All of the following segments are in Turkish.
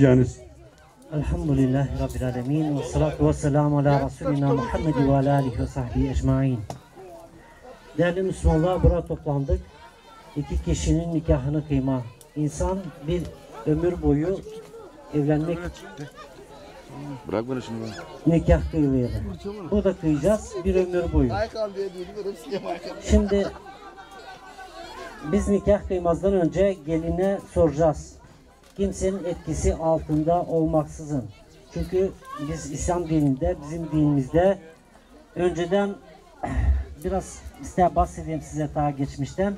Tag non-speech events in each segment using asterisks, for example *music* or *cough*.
Diyeceğiniz. Elhamdülillahi Rabbil Alemin ve salatu ve selamu ala Resulina Muhammed ve ala alihi ve sahbihi ecmain. Değerli Müslümanlar burada toplandık. İki kişinin nikahını kıyma. İnsan bir ömür boyu evlenmek Bırak bana şunu. nikah kıyılıyor. Bu da kıyacağız bir ömür boyu. Şimdi biz nikah kıymazdan önce geline soracağız. Kimsenin etkisi altında olmaksızın. Çünkü biz İslam dininde, bizim dinimizde önceden *clears throat* biraz ister bahsedeyim size daha geçmişten.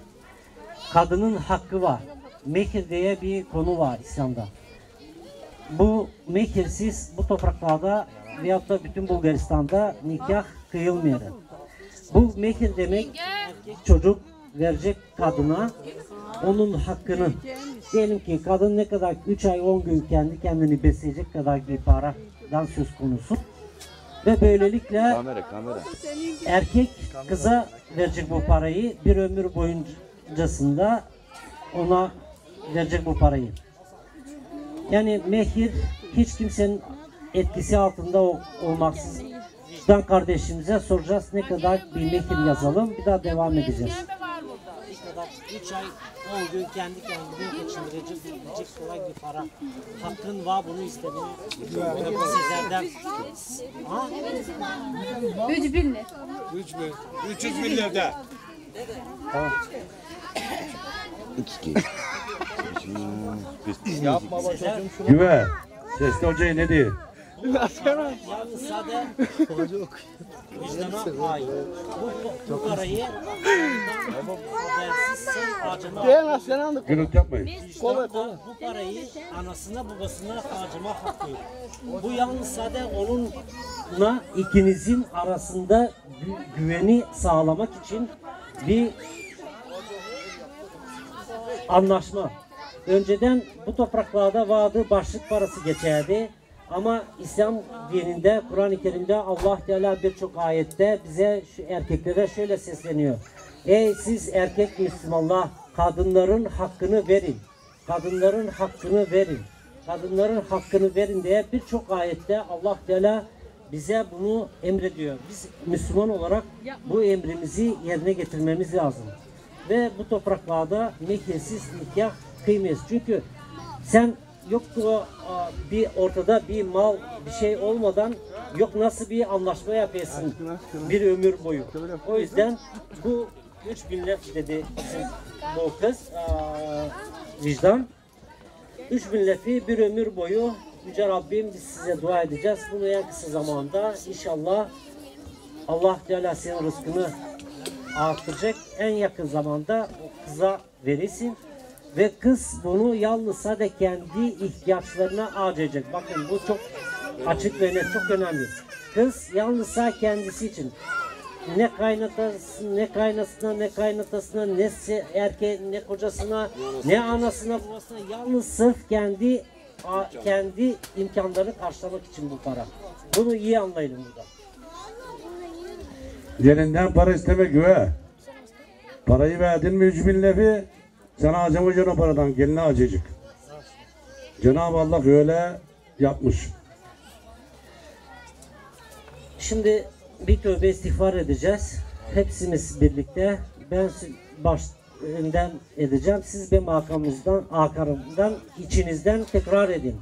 Kadının hakkı var. Mehir diye bir konu var İslam'da. Bu mehirsiz bu topraklarda veyahut da bütün Bulgaristan'da nikah kıyılmıyor. Bu mehir demek çocuk verecek kadına onun hakkını diyelim ki kadın ne kadar 3 ay 10 gün kendi kendini besleyecek kadar bir paradan söz konusu ve böylelikle Kamera kamera. erkek kıza verecek bu parayı bir ömür boyuncasında ona verecek bu parayı. Yani mehir hiç kimsenin etkisi altında ol- olmaksız. Vicdan kardeşimize soracağız ne kadar bir mehir yazalım bir daha devam edeceğiz. Ne kadar 3 ay 10 gün kendi kendini geçindirecek bilecek kolay bir para. Hakkın var bunu istemeye. Sizlerden. Ha? 3000 lira. 300 bin lira. İki. Yapma baba çocuğum şunu. Güve. Sesli hocayı ne diyor? Yalnız sade vicdana ait. Bu, bu parayı *laughs* sen Gürültü yapmayın. vicdanla bu parayı anasına babasına harcama hakkı yok. Bu yalnız sade onunla ikinizin arasında gü- güveni sağlamak için bir anlaşma. Önceden bu topraklarda vardı başlık parası geçerdi. Ama İslam dininde, Kur'an-ı Kerim'de Allah Teala birçok ayette bize şu erkeklere şöyle sesleniyor. Ey siz erkek Müslümanlar kadınların hakkını verin. Kadınların hakkını verin. Kadınların hakkını verin diye birçok ayette Allah Teala bize bunu emrediyor. Biz Müslüman olarak bu emrimizi yerine getirmemiz lazım ve bu topraklarda mehirsiz nikah kıymayız. Çünkü sen yok a, bir ortada bir mal bir şey olmadan yok nasıl bir anlaşma yapıyorsun bir ömür boyu. O yüzden bu 3000 lef dedi bu kız vicdan. 3000 lefi bir ömür boyu Yüce Rabbim biz size dua edeceğiz. Bunu en kısa zamanda inşallah Allah Teala senin rızkını arttıracak. En yakın zamanda o kıza verirsin. Ve kız bunu yalnız sadece kendi ihtiyaçlarına harcayacak. Bakın bu çok açık ve net, çok önemli. Kız yalnız sadece kendisi için. Ne kaynatası, ne kaynasına, ne kaynatasına, ne erkeğe, ne kocasına, ne anasına, babasına yalnız sırf kendi a- kendi imkanlarını karşılamak için bu para. Bunu iyi anlayın burada. Gelinden para isteme güve. Parayı verdin mi 3000 lefi sana harcamayacaksın o paradan geline acıcık. Cenab-ı Allah öyle yapmış. Şimdi bir tövbe istiğfar edeceğiz. Hepsimiz birlikte. Ben si- baş önden edeceğim. Siz benim arkamızdan, arkamdan, içinizden tekrar edin.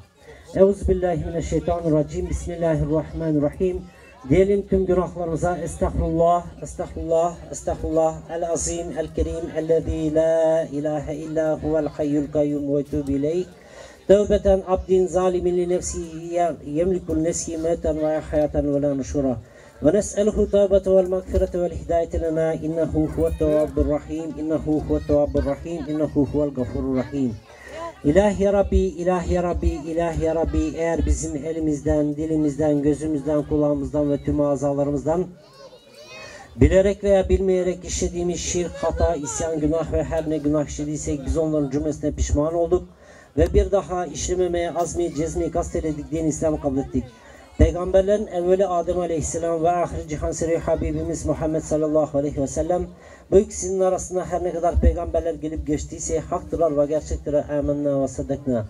Euzubillahimineşşeytanirracim. Bismillahirrahmanirrahim. Diyelim tüm günahlarımıza Estağfurullah, Estağfurullah, Estağfurullah El-Azim, El-Kerim, El-Lezî La ilahe illa huvel hayyul kayyum ve tüb ileyh Tövbeten abdin zalimin li nefsihi yemlikul nefsi meten ve hayaten ve la nuşura ونسأله التوبة والمغفرة والهداية لنا إنه هو التواب الرحيم إنه هو التواب الرحيم إنه هو الغفور الرحيم İlahi ya Rabbi, ilahi ya Rabbi, ilahi ya Rabbi eğer bizim elimizden, dilimizden, gözümüzden, kulağımızdan ve tüm azalarımızdan bilerek veya bilmeyerek işlediğimiz şirk, hata, isyan, günah ve her ne günah işlediysek biz onların cümlesine pişman olduk ve bir daha işlememeye azmi, cezmi, kasteledik din İslam'ı kabul ettik. Peygamberlerin evveli Adem Aleyhisselam ve ahir cihan seri Habibimiz Muhammed sallallahu aleyhi ve sellem bu ikisinin arasında her ne kadar peygamberler gelip geçtiyse haktırlar ve gerçektir. Amenna ve saddakna.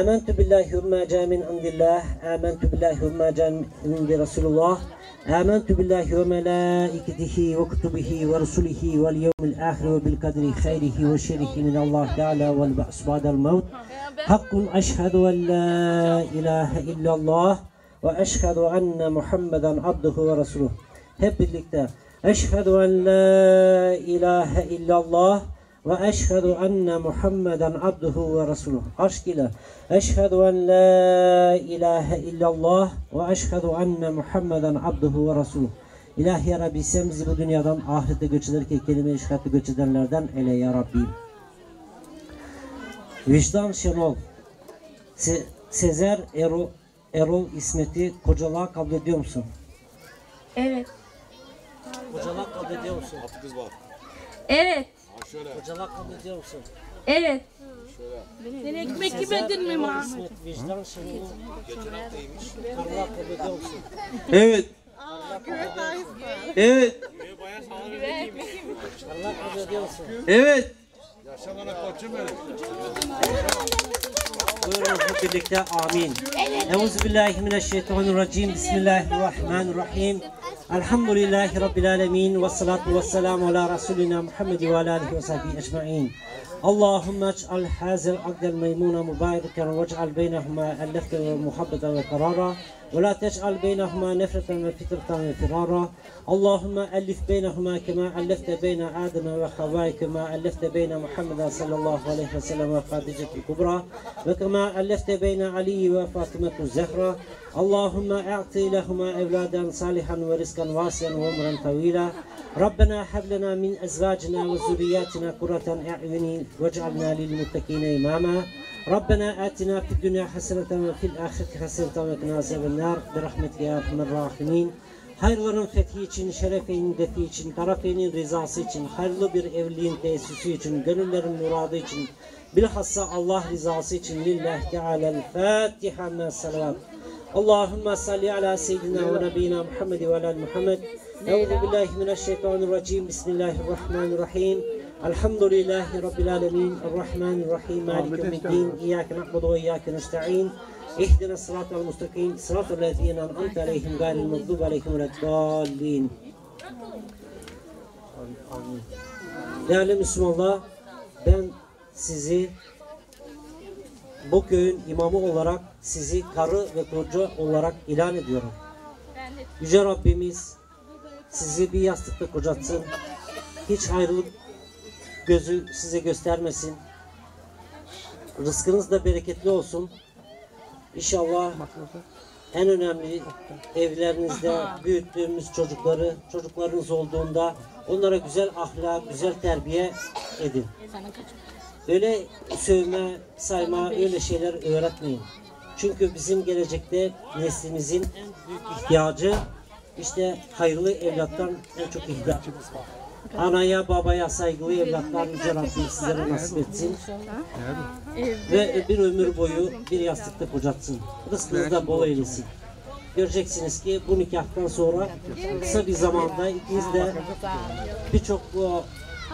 Amentu billahi hümme camin indillah. Amentu billahi hümme camin indi Resulullah. Amentu billahi ve melaiketihi ve kutubihi ve rusulihi vel yevmil ahir ve bil kadri khayrihi ve şerrihi min Allah Teala vel ba'su ba'del mevt. Hakkun eşhedü en la ilahe illallah ve eşhedü enne Muhammeden abduhu ve resuluh. Hep birlikte eşhedü en la ilahe illallah ve eşhedü enne Muhammeden abduhu ve resuluh. Aşk ile eşhedü en la ilahe illallah ve eşhedü enne Muhammeden abduhu ve resuluh. İlahi ya Rabbi sen bizi bu dünyadan ahirete göç ederken kelime-i şehatte göç edenlerden eyle ya Rabbi. Vicdan Şenol Se- Sezer Erol, Erol İsmet'i kocalığa kabul ediyor musun? Evet. Kocalığa kabul ediyor musun? Kız var. Evet. Kocalığa kabul ediyor musun? Evet. Sen ekmek yemedin mi ma? İsmet Vicdan Şenol'u kocalığa kabul ediyor musun? Evet. Evet. Allah kabul ediyor musun? Evet. Yaşamana koçum benim. بسم الله الرحمن الرحيم. الحمد لله رب العالمين والصلاة والسلام على رسولنا محمد وعلى آله وصحبه أجمعين. اللهم اجعل هذا العقد الميمون مباركا واجعل بينهما اللفت والمحبة والقرارة ولا تجعل بينهما نفرة وفترة فرارا اللهم ألف بينهما كما ألفت بين آدم وحواء كما ألفت بين محمد صلى الله عليه وسلم وخديجة الكبرى وكما ألفت بين علي وفاطمة الزهرة. اللهم أعطي لهما أولادا صالحا ورزقا واسعا وعمرا طويلا. ربنا هب لنا من أزواجنا وذرياتنا قرة أعين واجعلنا للمتقين إماما. ربنا اتنا في الدنيا حسنة وفي الاخرة حسنة وقنا عذاب النار برحمتك يا ارحم الراحمين Hayırların fethi için, şerefinin defi için, tarafinin rızası için, hayırlı bir evliliğin tesisi için, gönüllerin muradı için, bilhassa Allah rızası için lillahi teala'l Fatiha ve salavat. Allahümme salli ala seyyidina ve nebiyina Muhammed ve ala Muhammed. Euzu billahi mineşşeytanirracim. Bismillahirrahmanirrahim. Elhamdülillahi Rabbil alemin. Errahmanirrahim. Maliki yevmiddin. İyyâke na'budu ve iyyâke nesta'in. اهدنا الصراط المستقيم صراط الذين أنعمت عليهم غير المغضوب عليهم ولا الضالين Değerli Müslümanlar, ben sizi bu köyün imamı olarak sizi karı ve koca olarak ilan ediyorum. Yüce Rabbimiz sizi bir yastıkta kocatsın. Hiç ayrılık gözü size göstermesin. Rızkınız da bereketli olsun. İnşallah en önemli evlerinizde büyüttüğümüz çocukları, çocuklarınız olduğunda onlara güzel ahlak, güzel terbiye edin. Öyle sövme, sayma, öyle şeyler öğretmeyin. Çünkü bizim gelecekte neslimizin en büyük ihtiyacı işte hayırlı evlattan en çok ihtiyacımız var. Anaya babaya saygılı evlatlar Yüce Rabbim sizlere nasip etsin. Ve bir ömür boyu bir yastıkta kocatsın. Rızkınızı da bol eylesin. Göreceksiniz ki bu nikahtan sonra kısa bir zamanda ikiniz de birçok bu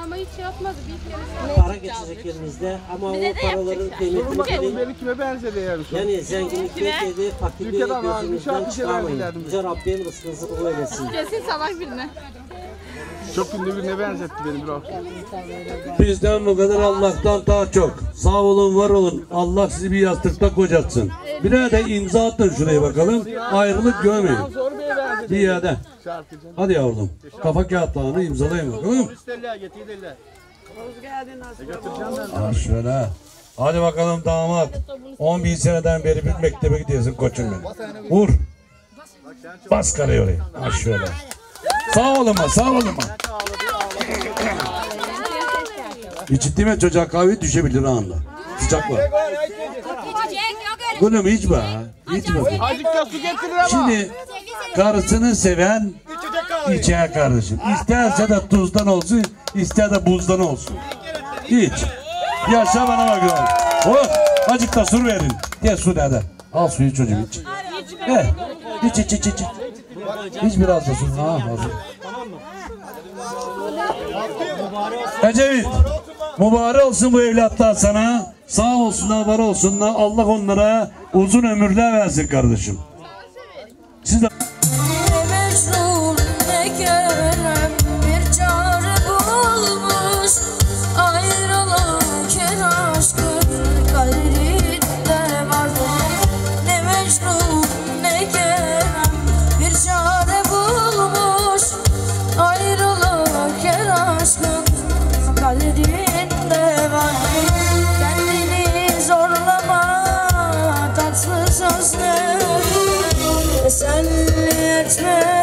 Ama hiç yapmadı. Bir kere para geçecek elinizde ama o paraların kıymetini bilin. Beni kime benzedi yani şu? Yani zenginlikte dedi, fakirliği gözünüzden çıkarmayın. Yüce Rabbim rızkınızı bol eylesin. kesin salak birine. Çok ünlü birine benzetti beni bro. Bizden bu kadar Allah'tan daha çok. Sağ olun var olun. Allah sizi bir yastıkta kocatsın. Birer de imza atın şuraya bakalım. Ayrılık görmeyin. Bir yerde. Hadi yavrum. Kafa kağıtlarını imzalayın bakalım. Ha şöyle. Hadi bakalım damat. 10 bin seneden beri bir mektebe gidiyorsun koçum benim. Vur. Bas karayı oraya. Ha şöyle. Sağ olma, sağ olma. İçittiğime çocuğa kahve düşebilir anında. Sıcak var. Bunu içme ha. İçme. Şimdi karısını seven içer kardeşim. İsterse de tuzdan olsun, ister de buzdan olsun. İç. Yaşa bana bak. Oh, acık da su verin. Gel su nerede? Al suyu çocuğum iç. Eh, iç iç iç iç. Hiç biraz olsun. Ha hazır. Ecevit. Mübarek olsun bu evlatlar sana. Sağ olsunlar, var olsunlar. Allah onlara uzun ömürler versin kardeşim. Siz de... Senle etmez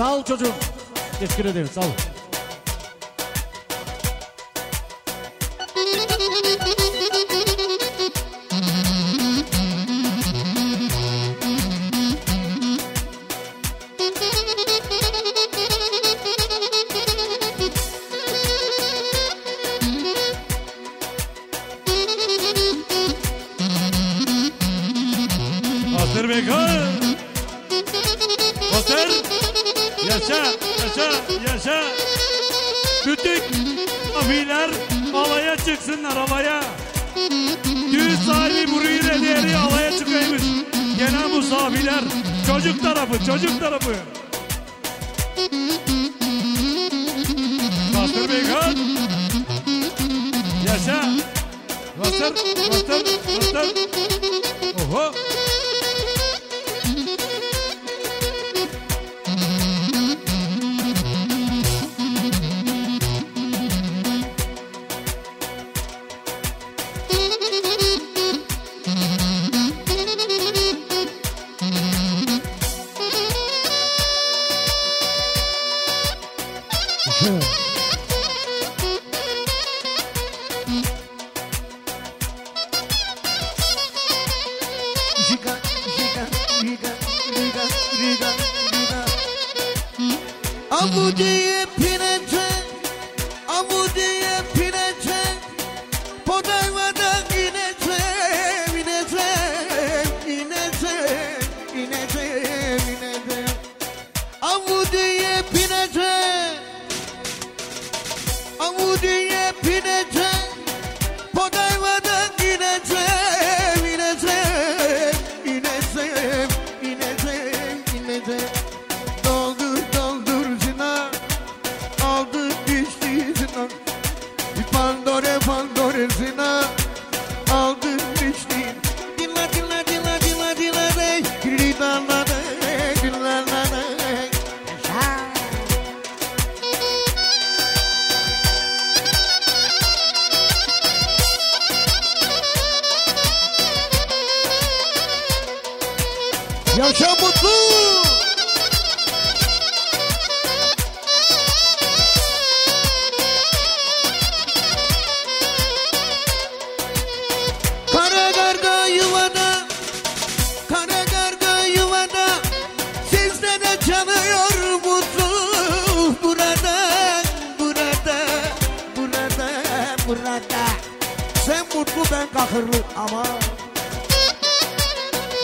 Sağ ol çocuğum. Teşekkür ederim sağ ol.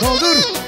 Doldur.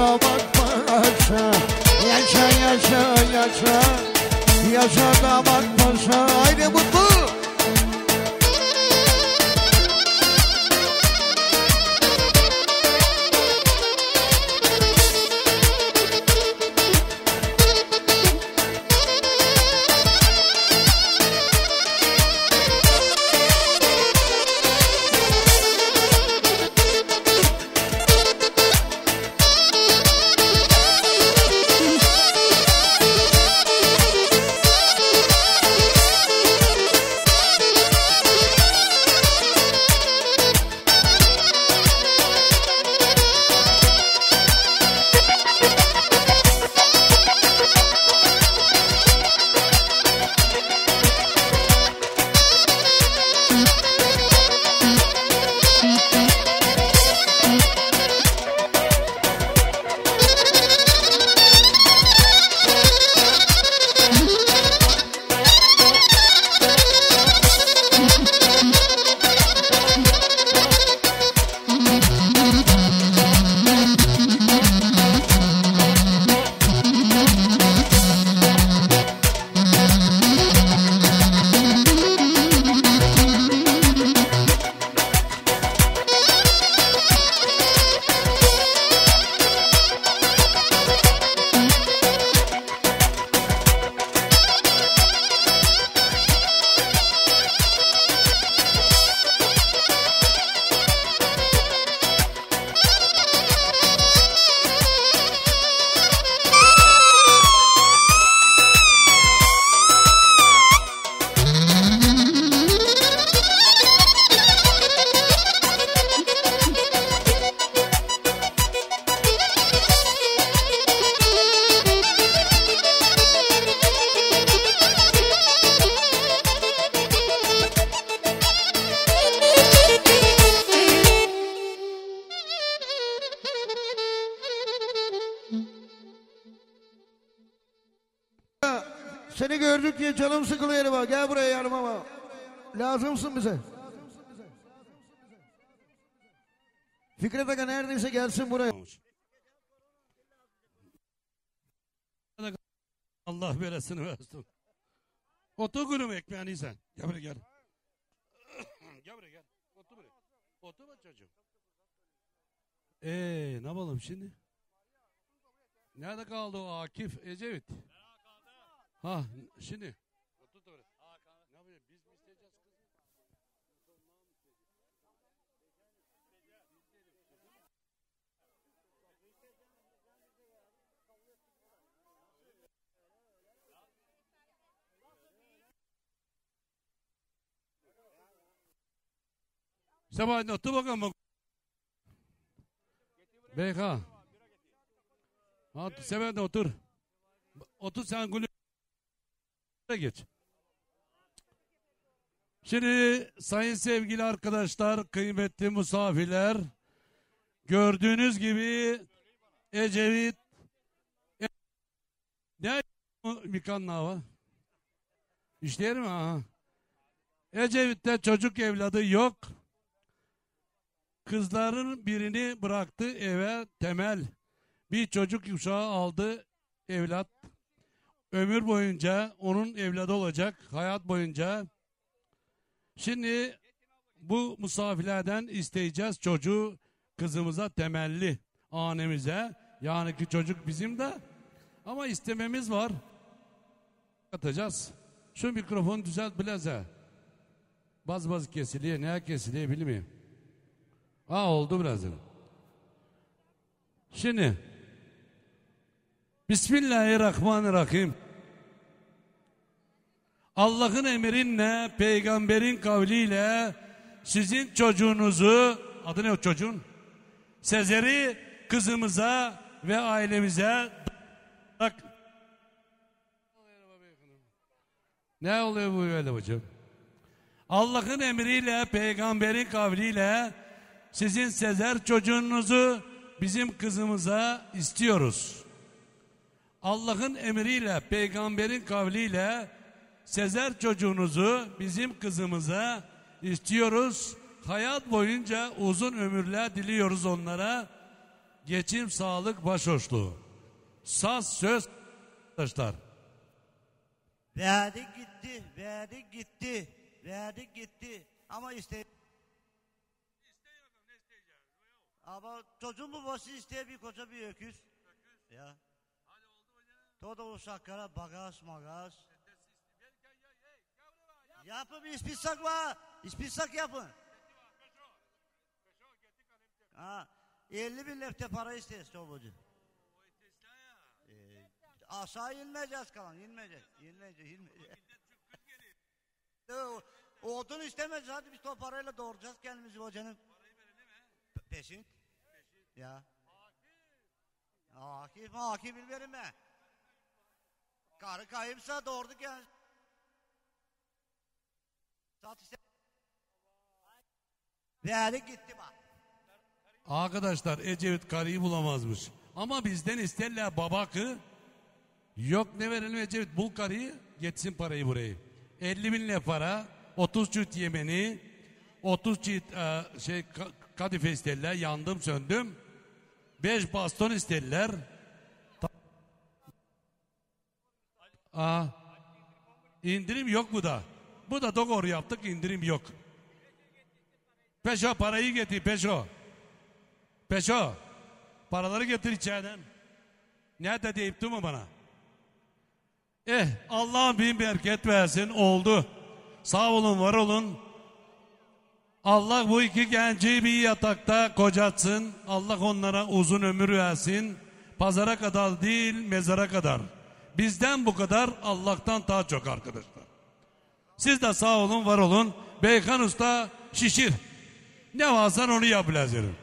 Damat paşa Yaşa. Yaşa yaşa Yaşa. Damat paşa Haydi mutlu gelsin buraya. Allah belasını versin. Otur gülüm ekmeğini sen. Gel buraya gel. *clears throat* gel buraya gel. Otur buraya. Otur bak çocuğum. Eee ne yapalım şimdi? Nerede kaldı o Akif Ecevit? Ha şimdi. Otur da oraya. Ne yapacağız? Biz mi isteyeceğiz kızı? Sabah otur bakalım. bak. Beyka. Hadi de otur. Otur sen gülü. geç. Şimdi sayın sevgili arkadaşlar, kıymetli misafirler, gördüğünüz gibi Ecevit E- ne bir kanla İşler mi ha? Ecevit'te çocuk evladı yok. Kızların birini bıraktı eve temel. Bir çocuk uşağı aldı evlat. Ömür boyunca onun evladı olacak hayat boyunca. Şimdi bu misafirlerden isteyeceğiz çocuğu kızımıza temelli hanemize. Yani ki çocuk bizim de ama istememiz var. Atacağız. Şu mikrofonu düzelt bileze. Baz baz kesiliyor. Ne kesiliyor bilmiyorum. Ha oldu birazdan. Şimdi Bismillahirrahmanirrahim. Allah'ın emrinle, peygamberin kavliyle sizin çocuğunuzu, adı ne o çocuğun? Sezer'i kızımıza ve ailemize bak. Ne oluyor bu böyle hocam? Allah'ın emriyle, peygamberin kavliyle sizin Sezer çocuğunuzu bizim kızımıza istiyoruz. Allah'ın emriyle, peygamberin kavliyle Sezer çocuğunuzu bizim kızımıza istiyoruz. Hayat boyunca uzun ömürler diliyoruz onlara. geçim, sağlık, başhoşluğu. Saz, söz arkadaşlar. Verdik gitti, verdik gitti, verdik gitti. Ama iste... Ama çocuğun babası isteyen bir koca bir öküz. Ya. Todo uşaklara bagaj magaz. Yapın bir ispisak var. İspisak yapın. Ha, 50 bin lefte para isteyiz çocuğu. Ee, aşağı inmeyeceğiz kalan, inmeyeceğiz, inmeyeceğiz, inmeyeceğiz. O- Odun istemez hadi biz o parayla doğuracağız kendimizi hocanın. Pe- Peşin. Ya. Akif, Akif bilmiyorum ben. Karı kayıpsa doğurduk yani. Sat işte. Verdik gitti bak. Arkadaşlar Ecevit karıyı bulamazmış. Ama bizden isterler babakı. Yok ne verelim Ecevit bul karıyı getsin parayı burayı. 50 bin lira para, 30 çift yemeni, 30 çift e, şey kadife isterler, yandım söndüm. 5 baston isterler. Ta- Aa, indirim yok bu da. Bu da doğru yaptık indirim yok. Peşo parayı getir peşo. Peşo. Paraları getir içeriden. Nerede deyip durma bana. Eh Allah bin bereket versin oldu. Sağ olun var olun. Allah bu iki genci bir yatakta kocatsın. Allah onlara uzun ömür versin. Pazara kadar değil mezara kadar. Bizden bu kadar Allah'tan daha çok arkadaşlar. Siz de sağ olun var olun. Beykan Usta şişir. Ne varsa onu yap lazım.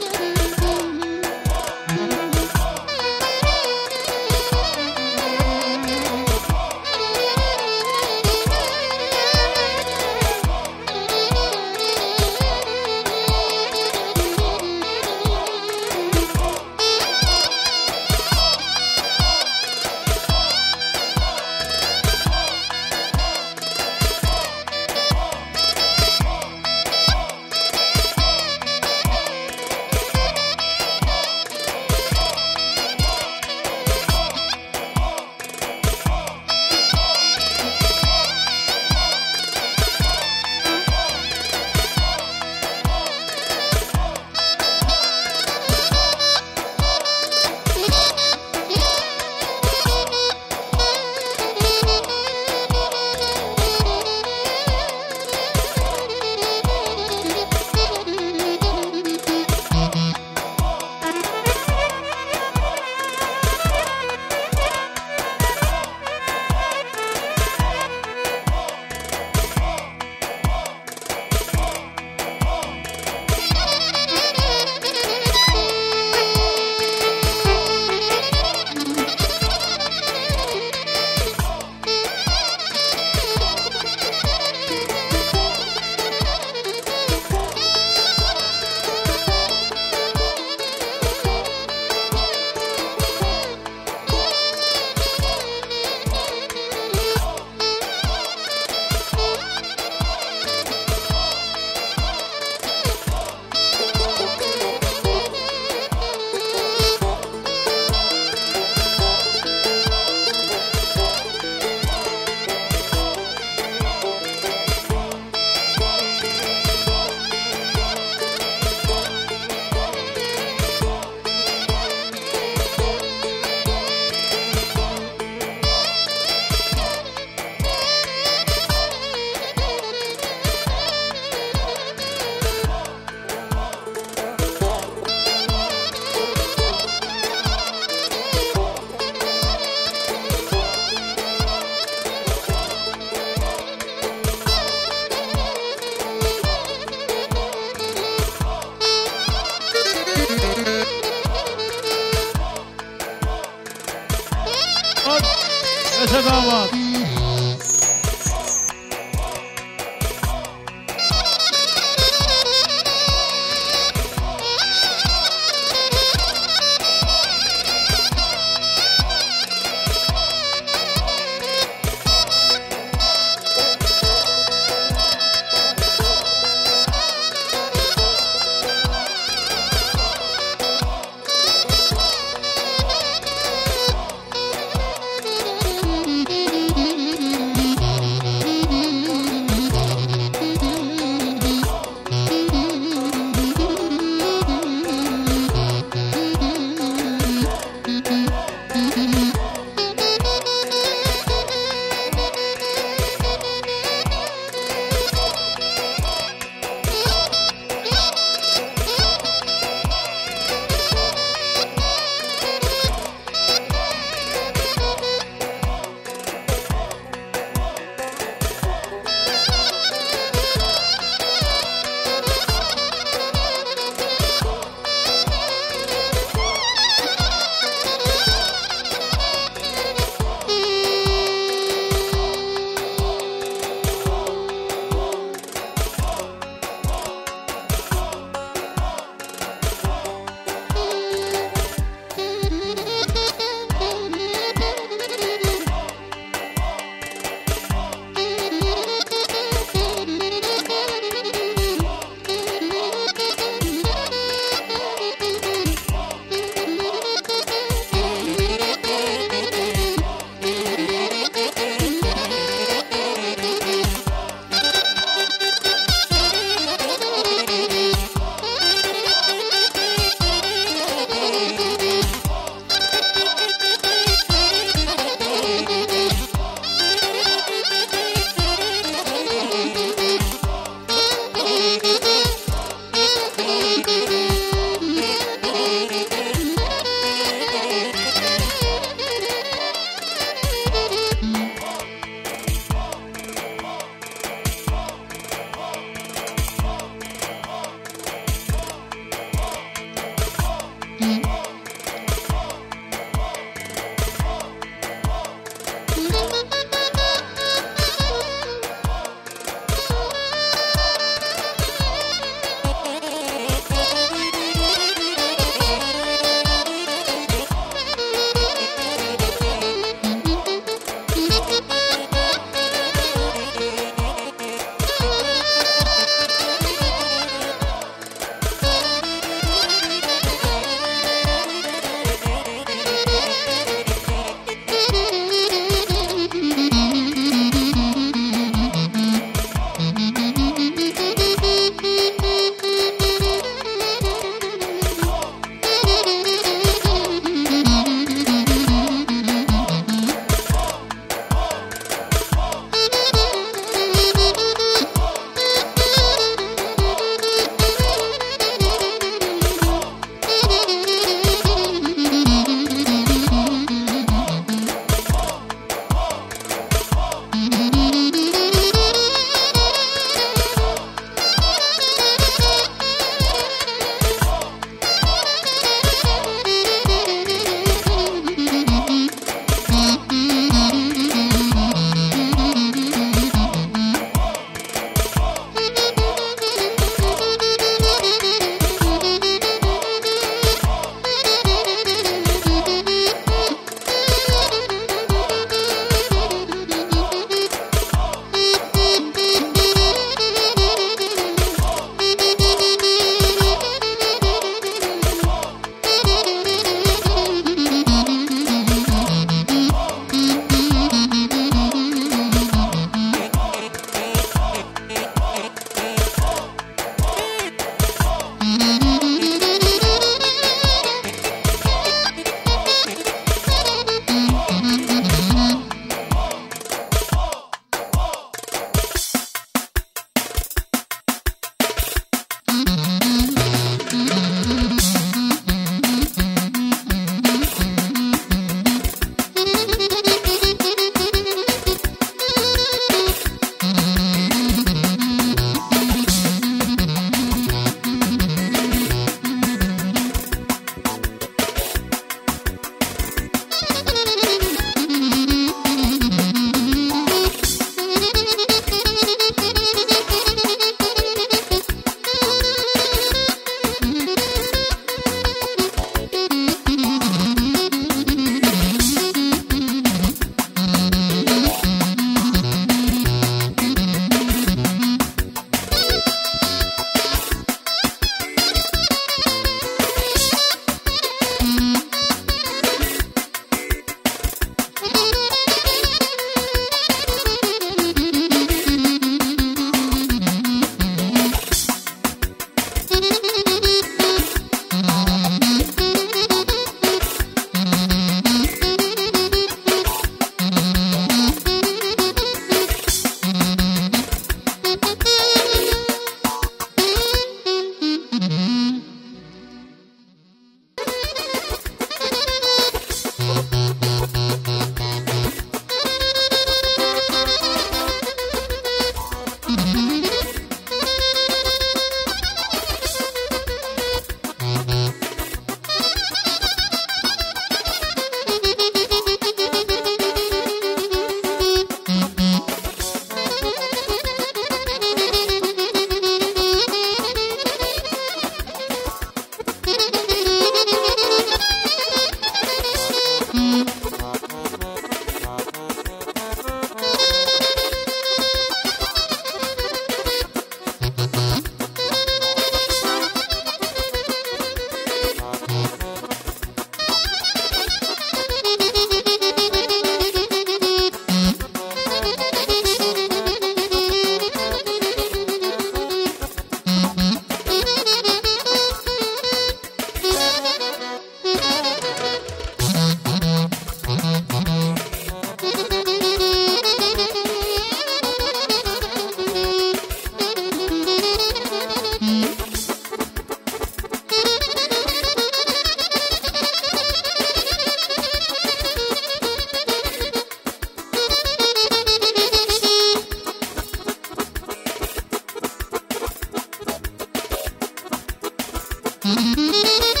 Mm-hmm. *laughs*